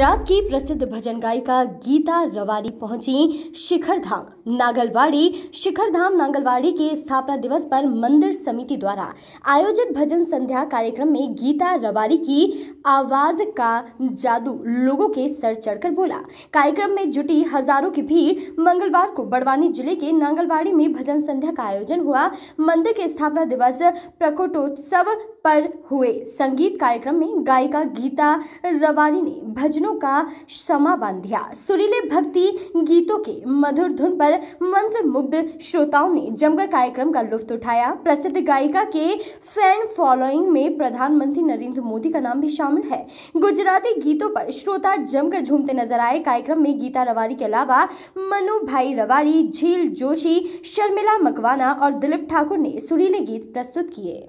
गुजरात की प्रसिद्ध भजन गायिका गीता रवारी पहुँची शिखर धाम नागलवाड़ी। शिखर धाम नागलवाड़ी के स्थापना दिवस पर मंदिर समिति द्वारा आयोजित भजन संध्या कार्यक्रम में गीता रवारी की आवाज़ का जादू लोगों के सर चढ़कर बोला। कार्यक्रम में जुटी हज़ारों की भीड़ मंगलवार को बड़वानी ज़िले के नांगलवाड़ी में भजन संध्या का आयोजन हुआ। मंदिर के स्थापना दिवस प्रकोटोत्सव पर हुए संगीत कार्यक्रम में गायिका गीता रवारी ने भजनों का समा बाँध दिया सुरीले भक्ति गीतों के मधुर धुन पर मंत्र मुग्ध श्रोताओं ने जमकर कार्यक्रम का लुफ्त उठाया। प्रसिद्ध गायिका के फ़ैन फॉलोइंग में प्रधानमंत्री नरेंद्र मोदी का नाम भी शामिल है। गुजराती गीतों पर श्रोता जमकर झूमते नज़र आए। कार्यक्रम में गीता रवारी के अलावा मनु भाई रवारी झील जोशी, शर्मिला मकवाना और दिलीप ठाकुर ने सुरीले गीत प्रस्तुत किए।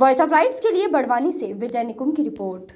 वॉइस ऑफ़ राइट्स के लिए बड़वानी से विजय निकुम की रिपोर्ट।